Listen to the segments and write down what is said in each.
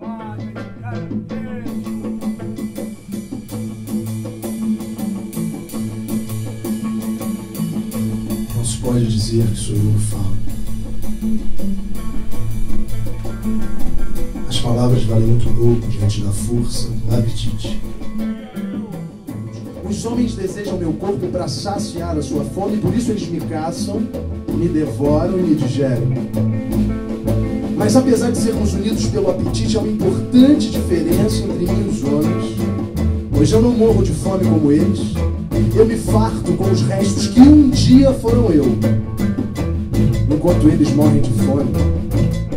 Não se pode dizer que sou eu que falo. As palavras valem muito pouco diante da força do apetite. Os homens desejam meu corpo para saciar a sua fome, por isso eles me caçam, me devoram e me digerem. Mas apesar de sermos unidos pelo apetite, há uma importante diferença entre mim e os homens. Pois eu não morro de fome como eles. Eu me farto com os restos que um dia foram eu. Enquanto eles morrem de fome,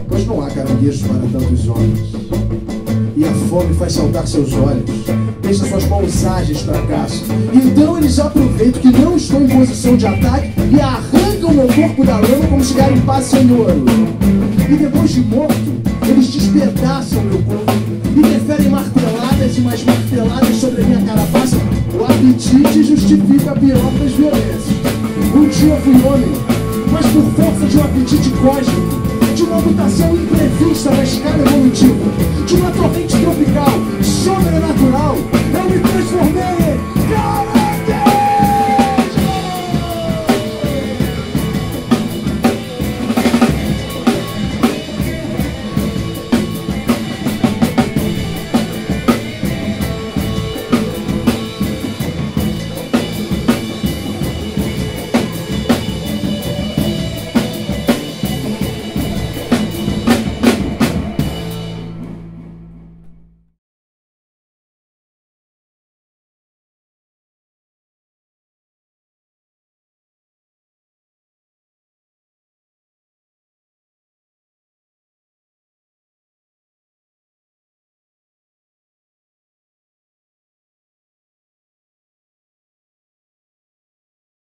pois não há caranguejos para tantos homens. E a fome faz saltar seus olhos, deixa suas pausagens para caça. Então eles aproveitam que não estou em posição de ataque e arrancam meu corpo da lama como se garimpassem em ouro. E depois de morto, eles despedaçam meu corpo e preferem marteladas e mais marteladas sobre a minha carapaça. O apetite justifica a pior violências. Um dia eu fui homem, mas por força de um apetite cósmico, de uma mutação